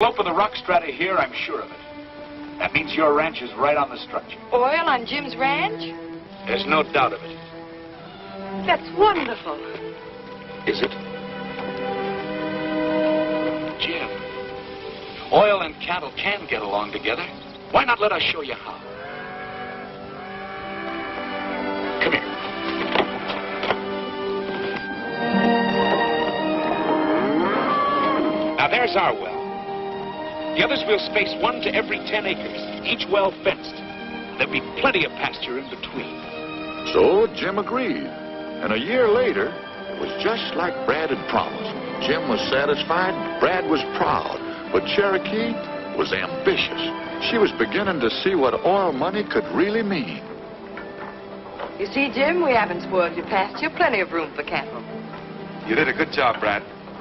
Slope of the rock strata here, I'm sure of it. That means your ranch is right on the structure. Oil on Jim's ranch? There's no doubt of it. That's wonderful. Is it? Jim, oil and cattle can get along together. Why not let us show you how? Come here. Now there's our well. The others will space one to every ten acres, each well fenced. There'll be plenty of pasture in between. So Jim agreed. And a year later, it was just like Brad had promised. Jim was satisfied, Brad was proud, but Cherokee was ambitious. She was beginning to see what oil money could really mean. You see, Jim, we haven't spoiled your pasture. Plenty of room for cattle. You did a good job, Brad.